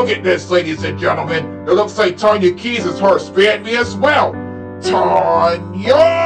Look at this, ladies and gentlemen. It looks like Tanya Keys' is her spirit me as well. Tanya!